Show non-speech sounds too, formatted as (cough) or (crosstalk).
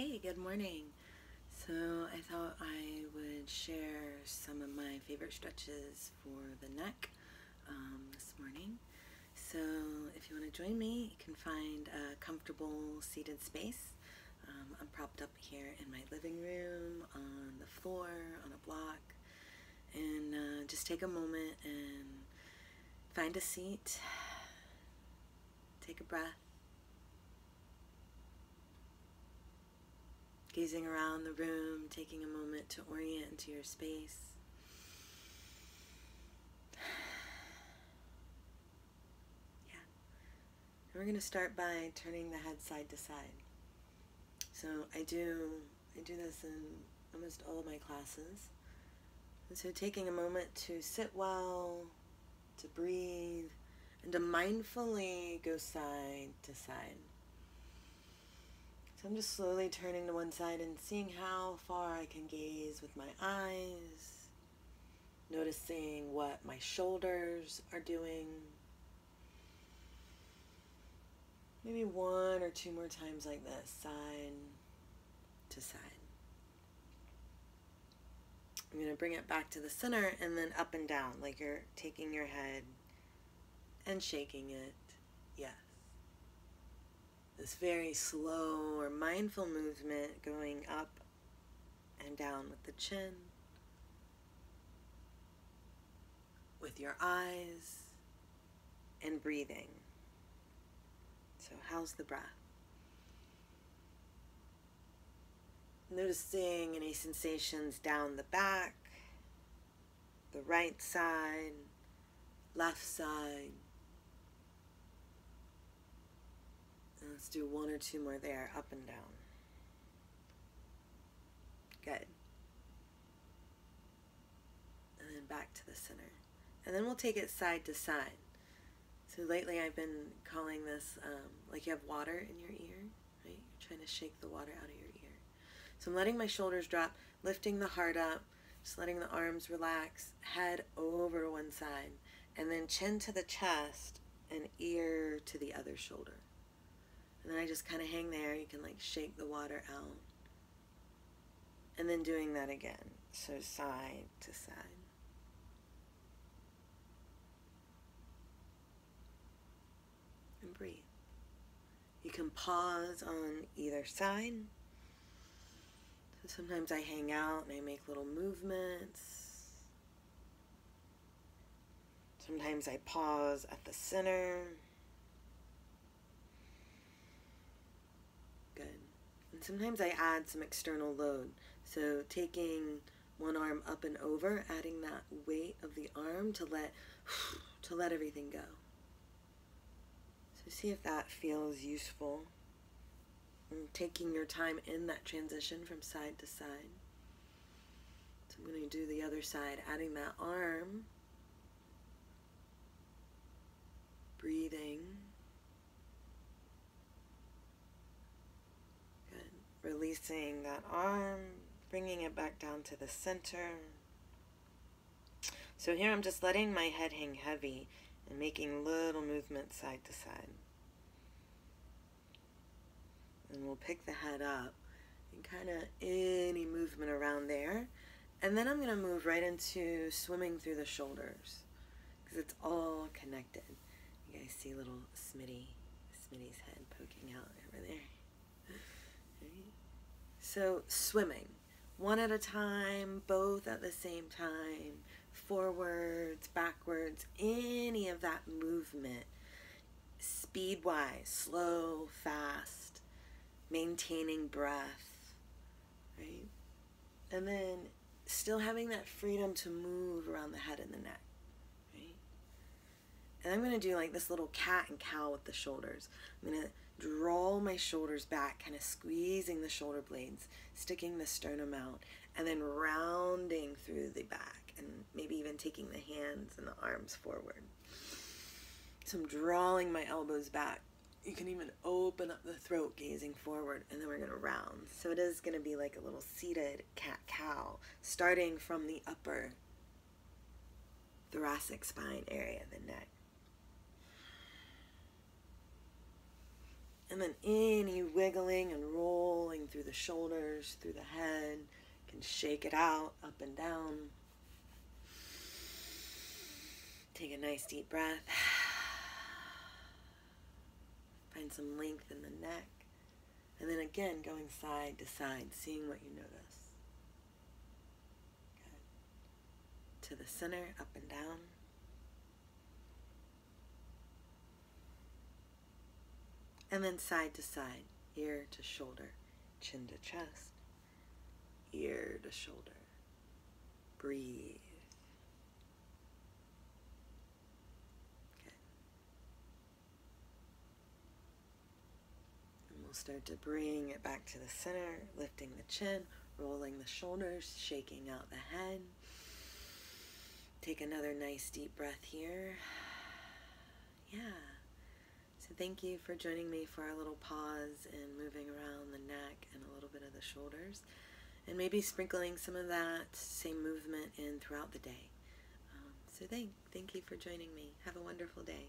Hey, good morning. So I thought I would share some of my favorite stretches for the neck um, this morning. So if you want to join me, you can find a comfortable seated space. Um, I'm propped up here in my living room, on the floor, on a block, and uh, just take a moment and find a seat, take a breath. Gazing around the room, taking a moment to orient into your space. (sighs) Yeah. And we're going to start by turning the head side to side. So I do I do this in almost all of my classes. And so taking a moment to sit well, to breathe, and to mindfully go side to side. So I'm just slowly turning to one side and seeing how far I can gaze with my eyes, noticing what my shoulders are doing. Maybe one or two more times like this, side to side. I'm going to bring it back to the center and then up and down, like you're taking your head and shaking it. Yes this very slow or mindful movement going up and down with the chin, with your eyes, and breathing. So, how's the breath? Noticing any sensations down the back, the right side, left side, Let's do one or two more there, up and down. Good. And then back to the center. And then we'll take it side to side. So lately I've been calling this um, like you have water in your ear, right? You're trying to shake the water out of your ear. So I'm letting my shoulders drop, lifting the heart up, just letting the arms relax, head over one side, and then chin to the chest and ear to the other shoulder. And then I just kind of hang there. You can like shake the water out. And then doing that again. So side to side. And breathe. You can pause on either side. So sometimes I hang out and I make little movements. Sometimes I pause at the center. And sometimes I add some external load. So taking one arm up and over, adding that weight of the arm to let (sighs) to let everything go. So see if that feels useful. And taking your time in that transition from side to side. So I'm going to do the other side, adding that arm. Breathing. Releasing that arm, bringing it back down to the center. So here I'm just letting my head hang heavy and making little movements side to side. And we'll pick the head up and kind of any movement around there. And then I'm going to move right into swimming through the shoulders because it's all connected. You guys see little Smitty, Smitty's head poking out over there. (laughs) So, swimming, one at a time, both at the same time, forwards, backwards, any of that movement, speed wise, slow, fast, maintaining breath, right? And then still having that freedom to move around the head and the neck? And I'm going to do like this little cat and cow with the shoulders. I'm going to draw my shoulders back, kind of squeezing the shoulder blades, sticking the sternum out, and then rounding through the back, and maybe even taking the hands and the arms forward. So I'm drawing my elbows back. You can even open up the throat, gazing forward, and then we're going to round. So it is going to be like a little seated cat-cow, starting from the upper thoracic spine area, the neck. And then any wiggling and rolling through the shoulders, through the head. can shake it out, up and down. Take a nice deep breath. (sighs) Find some length in the neck. And then again, going side to side, seeing what you notice. Good. To the center, up and down. And then side to side, ear to shoulder, chin to chest, ear to shoulder. Breathe. We'll start to bring it back to the center, lifting the chin, rolling the shoulders, shaking out the head. Take another nice deep breath here. Yeah. Thank you for joining me for our little pause and moving around the neck and a little bit of the shoulders. And maybe sprinkling some of that same movement in throughout the day. Um, so thank, thank you for joining me. Have a wonderful day.